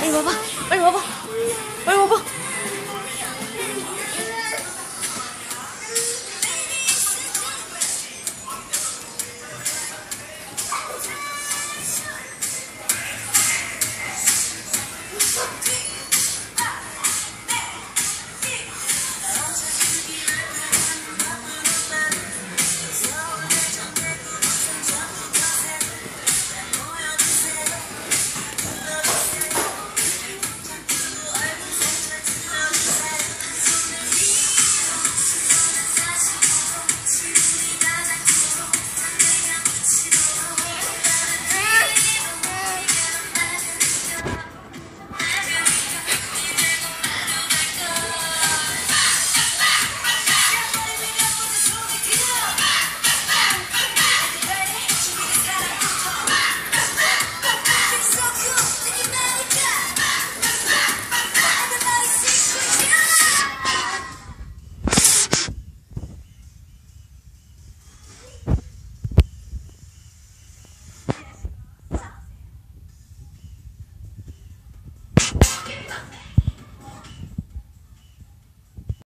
빨리 와봐. 빨리 와봐. 빨리 와봐.